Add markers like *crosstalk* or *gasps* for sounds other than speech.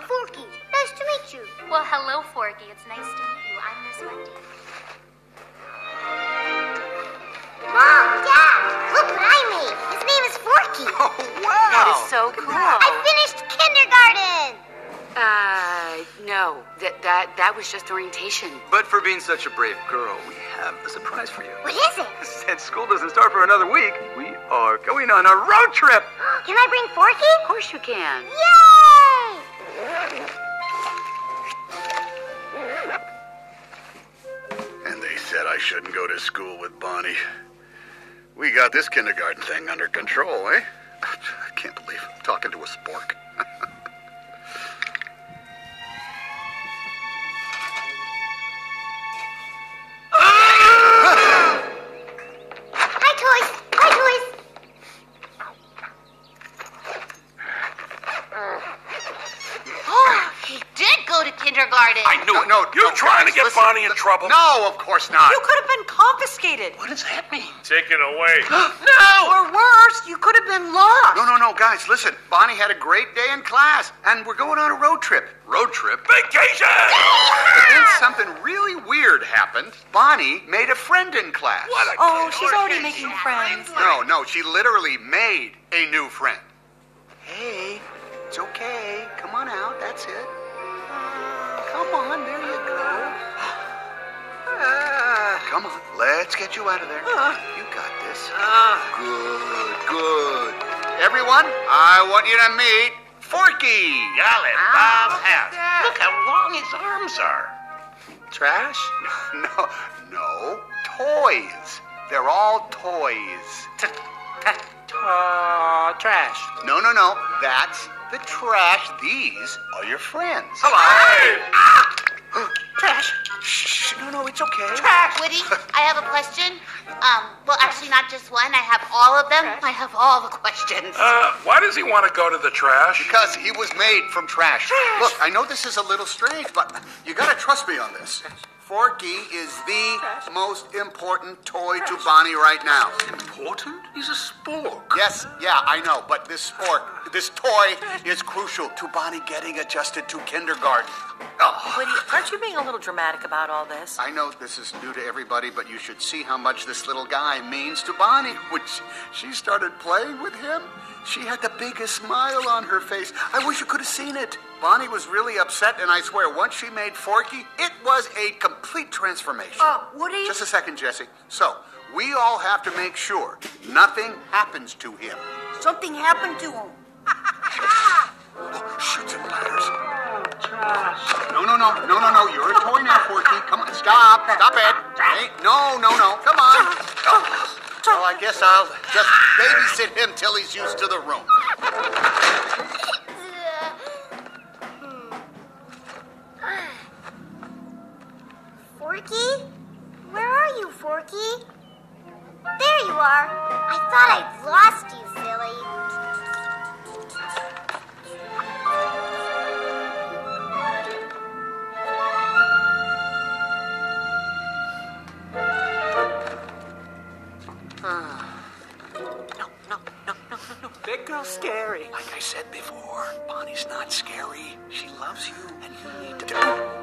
Forky. Nice to meet you. Well, hello, Forky. It's nice to meet you. I'm Miss Wendy. Mom, Dad, look what I made. His name is Forky. Oh, wow. That is so cool. I finished kindergarten. Uh, no, that that that was just orientation. But for being such a brave girl, we have a surprise for you. What is it? *laughs* Since school doesn't start for another week, we are going on a road trip. *gasps* Can I bring Forky? Of course you can. Yay! Said I shouldn't go to school with Bonnie. We got this kindergarten thing under control, eh? *laughs* I can't believe I'm talking to a spork. *laughs* kindergarten. I knew it. No, you no, trying guys, to get listen. Bonnie in trouble? No, of course not. You could have been confiscated. What does that mean? Taken away. *gasps* No! Or worse, you could have been lost. No, no, no, guys, listen. Bonnie had a great day in class, and we're going on a road trip. Road trip? Vacation! But then something really weird happened. Bonnie made a friend in class. What a Oh, kid. she's already making friends. No, no, she literally made a new friend. Hey, it's okay. Come on out. That's it. Come on, there you go. Uh, come on, let's get you out of there. You got this. Good, good. Everyone, I want you to meet Forky. Golly, Bob House. Look how long his arms are. Trash? *laughs* No, no, toys. They're all toys. Uh, trash. No, no, no. That's the trash. These are your friends. Hello. Um, well, actually, not just one. I have all of them. I have all the questions. Uh, why does he want to go to the trash? Because he was made from trash. Look, I know this is a little strange, but you gotta trust me on this. Forky is the most important toy to Bonnie right now. Important? He's a spork. Yes, yeah, I know, but this spork, this toy *laughs* is crucial to Bonnie getting adjusted to kindergarten. Oh, Woody, aren't you being a little dramatic about all this? I know this is new to everybody, but you should see how much this little guy means to Bonnie. *laughs* When she, she started playing with him, she had the biggest smile on her face. I wish you could have seen it. Bonnie was really upset, and I swear, once she made Forky, it was a complete transformation. Uh, Woody? Just a second, Jesse. So, we all have to make sure nothing happens to him. Something happened to him. *laughs* Oh, shoots and ladders. No, no, no, no, no, no. You're a toy now, Forky. Come on, stop. Stop it. Hey, no, no, no. Come on. Oh. Well, I guess I'll just babysit him till he's used to the room. Are. I thought I'd lost you, silly. No, no, no, no, no. Big girl scary. Like I said before, Bonnie's not scary. She loves you, and you need to.